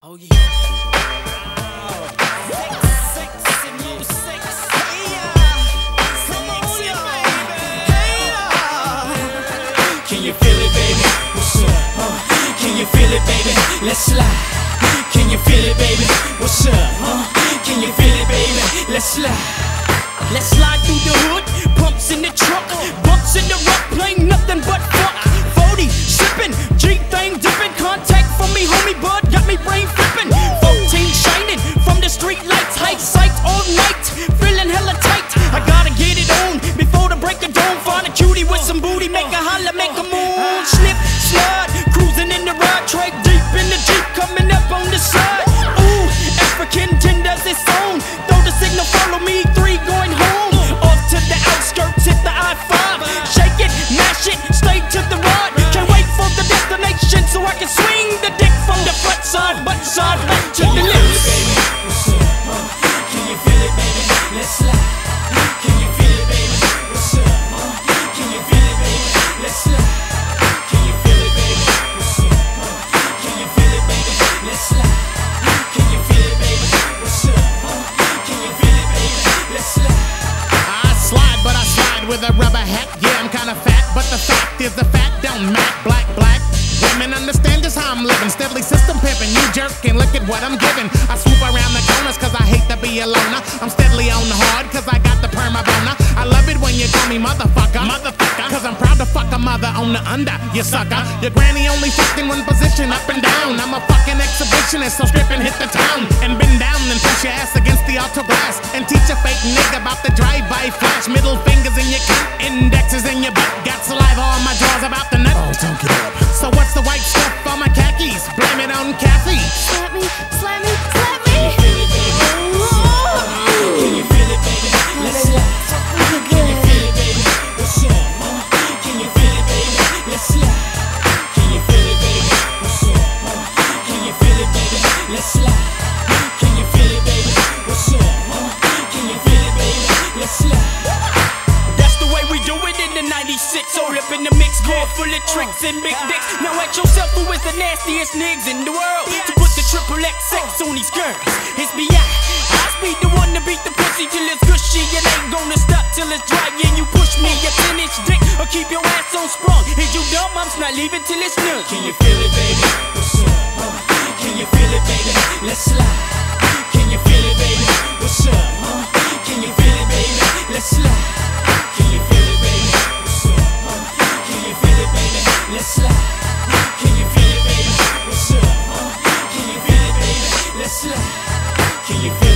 Oh yeah. Can you feel it, baby? What's up? Huh? Can you feel it, baby? Let's slide. Can you feel it, baby? What's up? Huh? Can you feel it, baby? Let's slide. Let's slide through the hood, pumps in the truck, bumps in the hat. Yeah, I'm kinda fat, but the fact is the fat don't matter. Black, black. Women understand just how I'm living. Steadily system pimping. You jerking, look at what I'm giving. I swoop around the corners cause I hate to be a loner. I'm steadily on the hard cause I got the perma boner. I love it when you call me motherfucker. Motherfucker. Cause I'm proud to fuck a mother on the under, you sucker. Your granny only fucked in one position, up and down. I'm a fucking exhibitionist, so strip and hit the town. And bend down and push your ass against the auto glass. And teach a fake nigga about the drive-by flash. Middle fingers in your cunt, indexes in your butt. Got saliva on my jaws about the nut. Oh, don't get up. So what's the white stuff on my khakis? Blame it on Kathy. Slap me, slap me, slap me. Let's slide. That's the way we do it in the 96. All up in the mix, drawer full of tricks and big dicks. Now ask yourself who is the nastiest niggas in the world to put the triple X sex on these girls. It's B.I. I speed the one to beat the pussy till it's gushy. It ain't gonna stop till it's dry and you push me. A 10 inch dick or keep your ass on sprung. Is you dumb? I'm not leaving till it's done. Can you feel it, baby? What's up? Huh? Can you feel it, baby? Let's slide. Can you feel it, baby? Let's slide. Can you feel it, baby? What's up? Huh? Can you feel it, baby? Let's slide. Can you feel it,